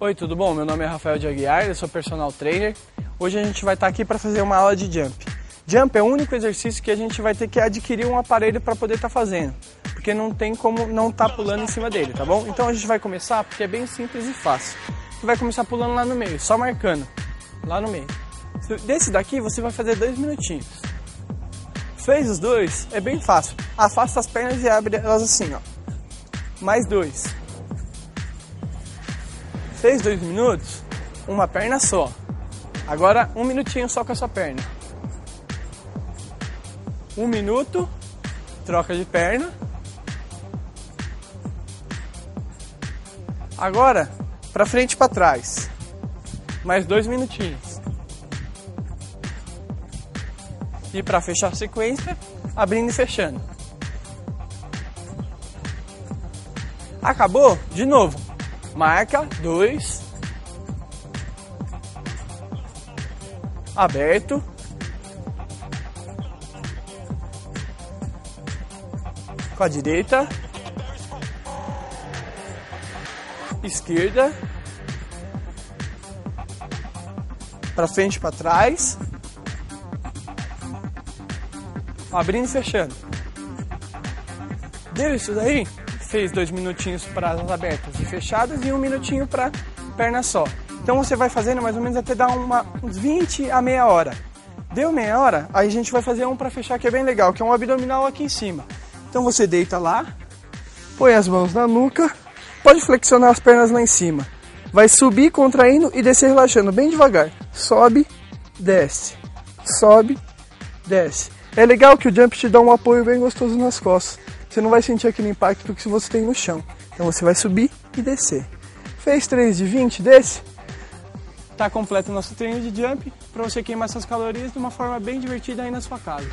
Oi, tudo bom? Meu nome é Rafael de Aguiar, eu sou personal trainer. Hoje a gente vai estar aqui para fazer uma aula de jump. Jump é o único exercício que a gente vai ter que adquirir um aparelho para poder estar fazendo, porque não tem como não estar tá pulando em cima dele, tá bom? Então a gente vai começar porque é bem simples e fácil. Você vai começar pulando lá no meio, só marcando, lá no meio. Desse daqui você vai fazer dois minutinhos. Fez os dois, é bem fácil. Afasta as pernas e abre elas assim, ó. Mais dois. Fez dois minutos, uma perna só. Agora um minutinho só com a sua perna. Um minuto, troca de perna. Agora, para frente e para trás. Mais dois minutinhos. E para fechar a sequência, abrindo e fechando. Acabou? De novo. Marca dois. Aberto. Com a direita. Esquerda. Para frente para trás. Abrindo e fechando. Deu isso daí? Fez dois minutinhos para as abertas e fechadas e um minutinho para perna só. Então você vai fazendo mais ou menos até dar uma, uns 20 a meia hora. Deu meia hora, aí a gente vai fazer um para fechar que é bem legal, que é um abdominal aqui em cima. Então você deita lá, põe as mãos na nuca, pode flexionar as pernas lá em cima. Vai subir contraindo e descer relaxando bem devagar. Sobe, desce. Sobe, desce. É legal que o jump te dá um apoio bem gostoso nas costas. Você não vai sentir aquele impacto que você tem no chão. Então você vai subir e descer. Fez 3 de 20, desce. Tá completo o nosso treino de jump para você queimar suas calorias de uma forma bem divertida aí na sua casa.